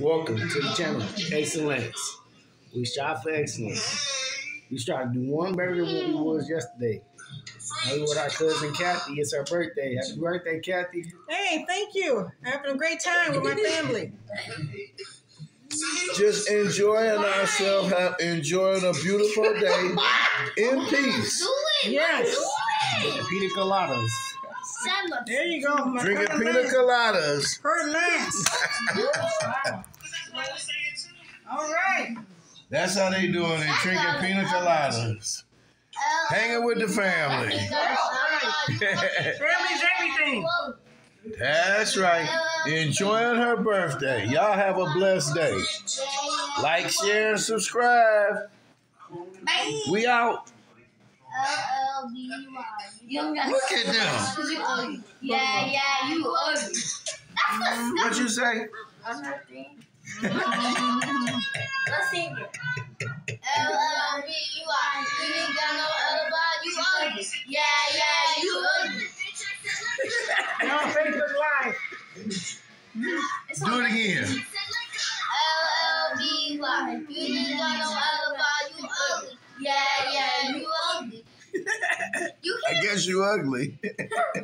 Welcome to the channel, Excellantz. We strive for excellence. We strive to do one better than what we was yesterday. Now we with our cousin Cathy. It's her birthday. Happy birthday, Cathy. Hey, thank you. Having a great time with my family. Just enjoying ourselves, have enjoying a beautiful day in peace. Yes. Pina coladas. There you go. My Drinking cousin pina Lance. coladas. Her Lance. All right. That's how they doing it, drinking pina coladas. Oh, Hanging with the oh, family. Oh, Family's everything. That's right. Enjoying her birthday. Y'all have a blessed day. Like, share, and subscribe. We out. Look at them. Yeah, yeah, you ugly. What you say? Let's sing it. L-L-B-Y. You ain't got no alibi, you ugly. Yeah, yeah, you ugly. You're on Facebook Live. Do it again. L-L-B-Y. You ain't got no alibi, you ugly. Yeah, yeah, guess you're ugly.